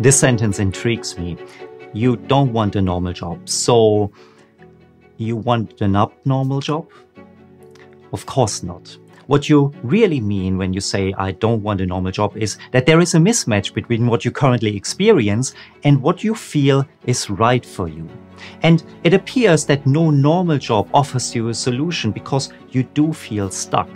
This sentence intrigues me. You don't want a normal job, so you want an abnormal job? Of course not. What you really mean when you say, I don't want a normal job, is that there is a mismatch between what you currently experience and what you feel is right for you. And it appears that no normal job offers you a solution because you do feel stuck.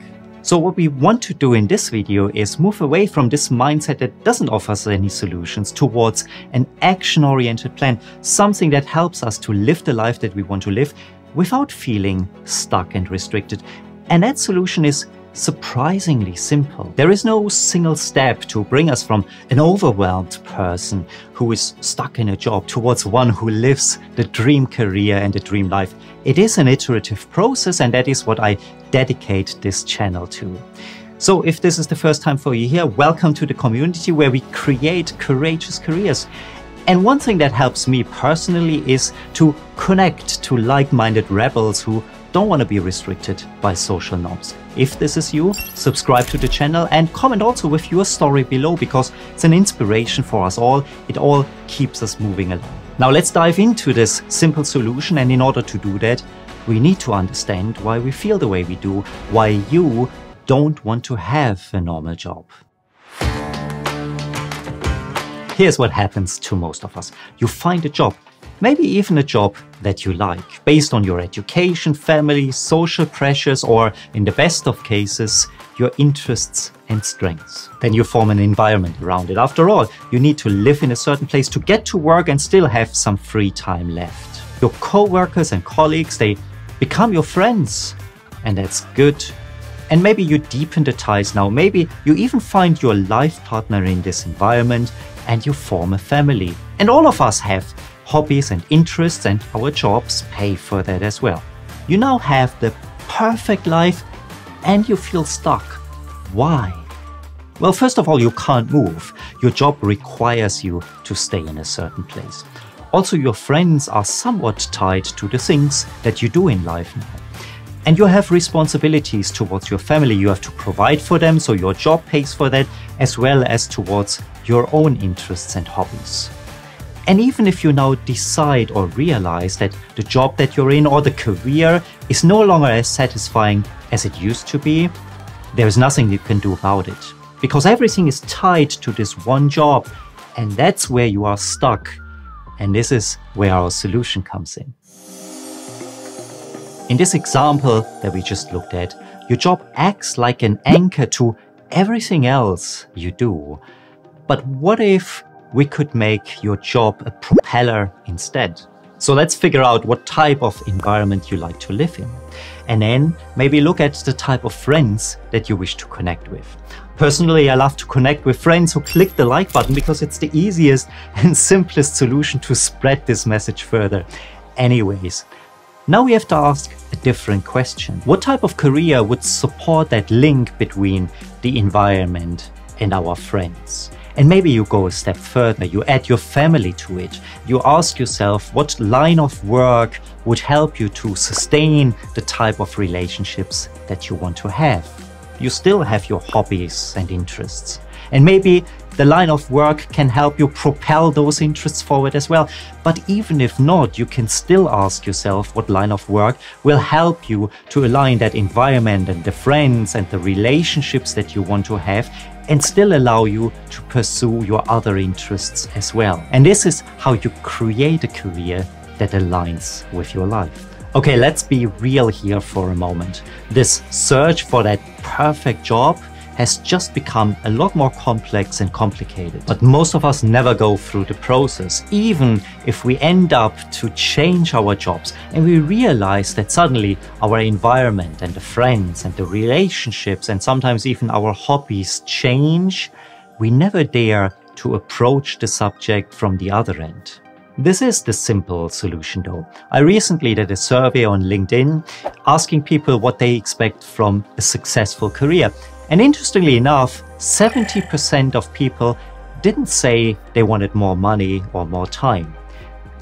So what we want to do in this video is move away from this mindset that doesn't offer us any solutions towards an action-oriented plan, something that helps us to live the life that we want to live without feeling stuck and restricted. And that solution is surprisingly simple. There is no single step to bring us from an overwhelmed person who is stuck in a job towards one who lives the dream career and the dream life. It is an iterative process, and that is what I dedicate this channel to. So, if this is the first time for you here, welcome to the community where we create courageous careers. And one thing that helps me personally is to connect to like minded rebels who don't want to be restricted by social norms. If this is you, subscribe to the channel and comment also with your story below because it's an inspiration for us all. It all keeps us moving along. Now let's dive into this simple solution and in order to do that, we need to understand why we feel the way we do, why you don't want to have a normal job. Here's what happens to most of us. You find a job maybe even a job that you like, based on your education, family, social pressures, or in the best of cases, your interests and strengths. Then you form an environment around it. After all, you need to live in a certain place to get to work and still have some free time left. Your co-workers and colleagues, they become your friends, and that's good. And maybe you deepen the ties now. Maybe you even find your life partner in this environment and you form a family. And all of us have hobbies and interests and our jobs pay for that as well. You now have the perfect life and you feel stuck. Why? Well, first of all, you can't move. Your job requires you to stay in a certain place. Also, your friends are somewhat tied to the things that you do in life now. And you have responsibilities towards your family. You have to provide for them, so your job pays for that, as well as towards your own interests and hobbies. And even if you now decide or realize that the job that you're in or the career is no longer as satisfying as it used to be, there is nothing you can do about it. Because everything is tied to this one job, and that's where you are stuck. And this is where our solution comes in. In this example that we just looked at, your job acts like an anchor to everything else you do. But what if we could make your job a propeller instead. So let's figure out what type of environment you like to live in. And then maybe look at the type of friends that you wish to connect with. Personally, I love to connect with friends who click the like button because it's the easiest and simplest solution to spread this message further. Anyways, now we have to ask a different question. What type of career would support that link between the environment and our friends? And maybe you go a step further, you add your family to it. You ask yourself what line of work would help you to sustain the type of relationships that you want to have. You still have your hobbies and interests. And maybe the line of work can help you propel those interests forward as well. But even if not, you can still ask yourself what line of work will help you to align that environment and the friends and the relationships that you want to have and still allow you to pursue your other interests as well. And this is how you create a career that aligns with your life. Okay, let's be real here for a moment. This search for that perfect job has just become a lot more complex and complicated. But most of us never go through the process, even if we end up to change our jobs and we realize that suddenly our environment and the friends and the relationships and sometimes even our hobbies change, we never dare to approach the subject from the other end. This is the simple solution though. I recently did a survey on LinkedIn asking people what they expect from a successful career. And interestingly enough, 70% of people didn't say they wanted more money or more time.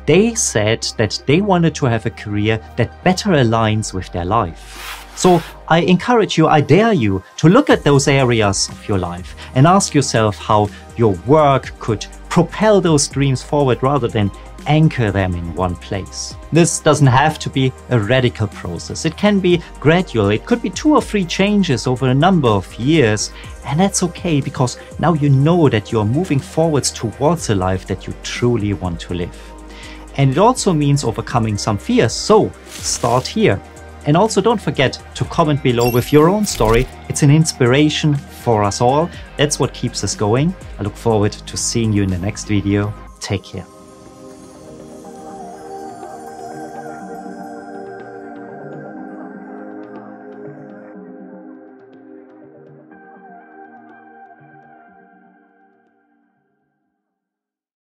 They said that they wanted to have a career that better aligns with their life. So I encourage you, I dare you to look at those areas of your life and ask yourself how your work could propel those dreams forward rather than anchor them in one place. This doesn't have to be a radical process. It can be gradual. It could be two or three changes over a number of years. And that's okay because now you know that you're moving forwards towards a life that you truly want to live. And it also means overcoming some fears. So start here. And also don't forget to comment below with your own story. It's an inspiration for us all. That's what keeps us going. I look forward to seeing you in the next video. Take care.